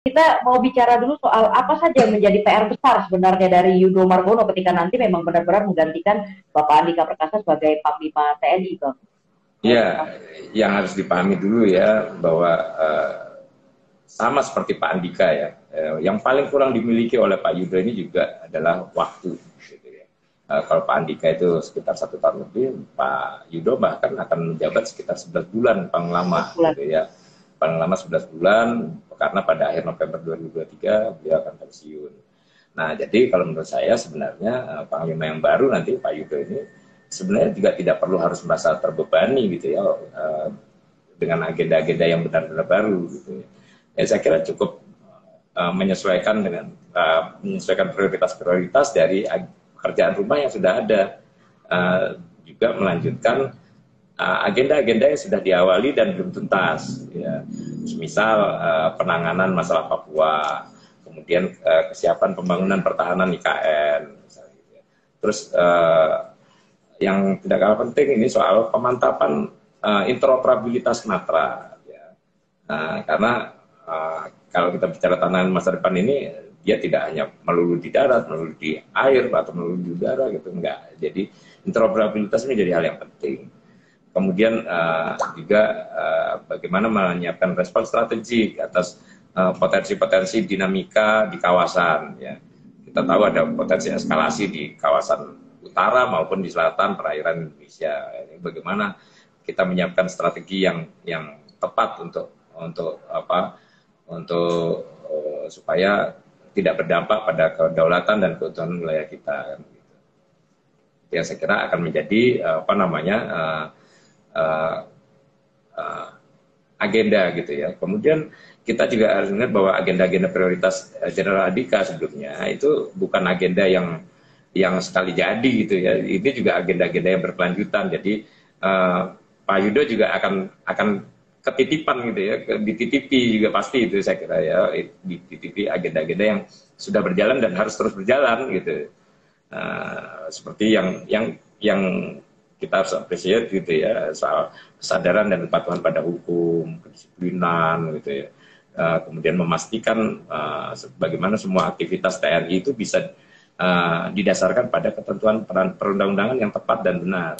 kita mau bicara dulu soal apa saja yang menjadi PR besar sebenarnya dari Yudo Margono ketika nanti memang benar-benar menggantikan Bapak Andika Perkasa sebagai Panglima TNI, Bang. Ya, yang harus dipahami dulu ya bahwa uh, sama seperti Pak Andika ya, uh, yang paling kurang dimiliki oleh Pak Yudo ini juga adalah waktu. Gitu ya. uh, kalau Pak Andika itu sekitar satu tahun lebih, Pak Yudo bahkan akan menjabat sekitar 11 bulan paling lama, gitu ya, paling lama 11 bulan karena pada akhir November 2023 beliau akan pensiun. Nah, jadi kalau menurut saya sebenarnya uh, Panglima yang baru nanti Pak Yudo ini sebenarnya juga tidak perlu harus merasa terbebani gitu ya uh, dengan agenda-agenda yang benar-benar baru gitu ya. ya saya kira cukup uh, menyesuaikan dengan menyesuaikan prioritas-prioritas dari pekerjaan rumah yang sudah ada juga melanjutkan agenda-agenda yang sudah diawali dan belum tuntas ya misal uh, penanganan masalah Papua kemudian uh, kesiapan pembangunan pertahanan IKN gitu ya. terus uh, yang tidak kalah penting ini soal pemantapan interoperabilitas matra. Ya. Nah, karena kalau kita bicara tantangan masa depan ini, dia tidak hanya melulu di darat, melulu di air, atau melulu di udara gitu, enggak. Jadi interoperabilitas ini jadi hal yang penting. Kemudian uh, juga uh, bagaimana menyiapkan respon strategik atas potensi-potensi uh, dinamika di kawasan. Ya. Kita tahu ada potensi eskalasi di kawasan utara maupun di selatan perairan Indonesia. Bagaimana kita menyiapkan strategi yang yang tepat untuk untuk apa untuk uh, supaya tidak berdampak pada kedaulatan dan keutuhan wilayah kita. Gitu. Yang saya kira akan menjadi uh, apa namanya uh, uh, agenda gitu ya. Kemudian kita juga harus ingat bahwa agenda-agenda prioritas General Adika sebelumnya itu bukan agenda yang yang sekali jadi gitu ya. Ini juga agenda-agenda yang berkelanjutan. Jadi uh, Pak Yudo juga akan akan ketitipan gitu ya, dititipi juga pasti itu saya kira ya, dititipi agenda-agenda yang sudah berjalan dan harus terus berjalan gitu. Uh, seperti yang yang yang kita harus apresiasi gitu ya soal kesadaran dan kepatuhan pada hukum, kedisiplinan gitu ya. Uh, kemudian memastikan uh, bagaimana semua aktivitas TNI itu bisa uh, didasarkan pada ketentuan perundang-undangan yang tepat dan benar.